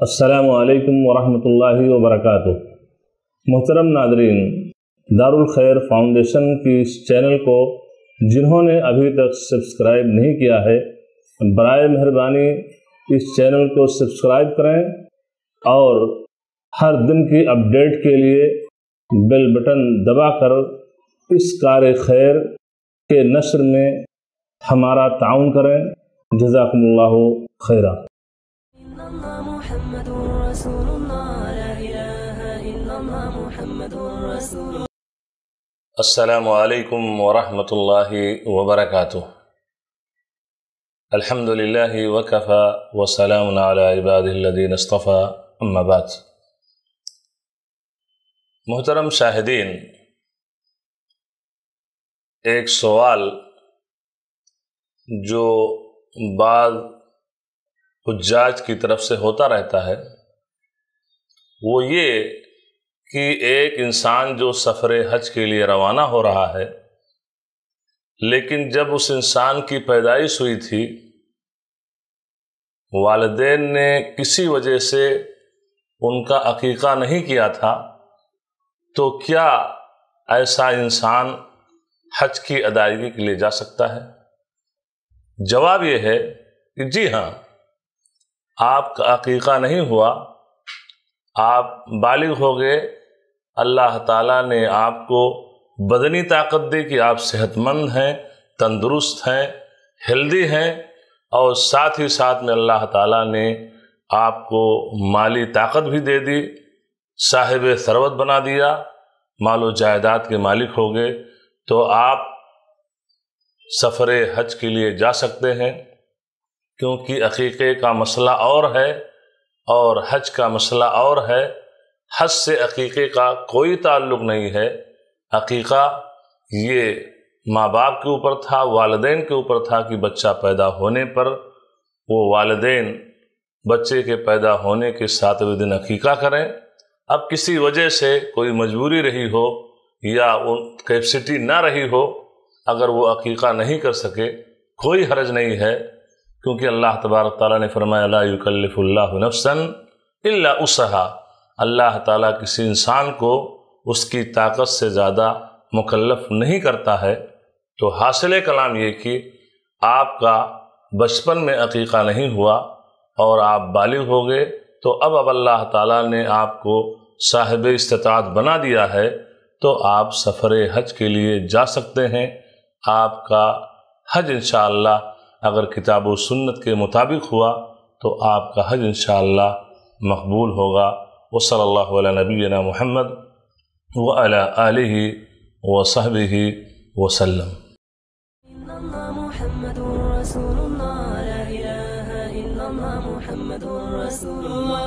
السلام علیکم ورحمۃ اللہ وبرکاتہ۔ محترم ناظرین، دارالخیر فاؤنڈیشن کی اس چینل کو جنہوں نے ابھی تک سبسکرائب نہیں کیا ہے، برائے مہربانی اس چینل کو سبسکرائب کریں اور ہر دن کی اپڈیٹ کے لیے بیل بٹن دبا کر اس کار خیر کے نشر میں ہمارا تعاون کریں۔ جزاکم اللہ خیرہ رسول الله لا إله إلا الله محمد رسول السلام علیکم ورحمۃ اللہ وبرکاتہ الحمد للہ وکفا وسلام علی عباد الذین اصطفى اما بعد محترم شاہدین ایک سوال جو بعض حجاج کی طرف سے ہوتا رہتا ہے وہ یہ کہ ایک انسان جو سفر حج کے لیے روانہ ہو رہا ہے، لیکن جب اس انسان کی پیدائش ہوئی تھی، والدین نے کسی وجہ سے ان کا عقیقہ نہیں کیا تھا، تو کیا ایسا انسان حج کی ادائیگی کے لیے جا سکتا ہے؟ جواب یہ ہے کہ جی ہاں آپ کا عقیقہ نہیں ہوا آپ بالغ ہو گئے، اللہ تعالیٰ نے آپ کو بدنی طاقت دی کہ آپ صحت مند ہیں، تندرست ہیں، ہیلدی ہیں، اور ساتھ ہی ساتھ میں اللہ تعالیٰ نے آپ کو مالی طاقت بھی دے دی، صاحب ثروت بنا دیا، مال و جائیداد کے مالک ہو گئے۔ تو آپ سفر حج کے لیے جا سکتے ہیں، کیونکہ عقیقے کا مسئلہ اور ہے۔ اور حج کا مسئلہ اور ہے۔ حج سے عقیقے کا کوئی تعلق نہیں ہے۔ عقیقہ یہ ماں باپ کے اوپر تھا، والدین کے اوپر تھا کہ بچہ پیدا ہونے پر وہ والدین بچے کے پیدا ہونے کے ساتویں دن عقیقہ کریں۔ اب کسی وجہ سے کوئی مجبوری رہی ہو یا کیپسٹی نہ رہی ہو، اگر وہ عقیقہ نہیں کر سکے، کوئی حرج نہیں ہے۔ کیونکہ اللہ تبارک تعالیٰ نے فرمایا، لا یکلف اللہ نفسن اللہ اسحا اللہ تعالیٰ کسی انسان کو اس کی طاقت سے زیادہ مکلف نہیں کرتا ہے۔ تو حاصل کلام یہ کہ آپ کا بچپن میں عقیقہ نہیں ہوا اور آپ بالغ ہو گئے، تو اب اب اللہ تعالیٰ نے آپ کو صاحب استطاعت بنا دیا ہے۔ تو آپ سفر حج کے لیے جا سکتے ہیں۔ آپ کا حج انشاءاللہ اگر کتاب و سنت کے مطابق ہوا تو آپ کا حج انشاءاللہ مقبول ہوگا۔ وہ صلی اللہ علیہ نبینا محمد و علیہ علیہ و صحب وسلم۔ إلا الله محمد رسول الله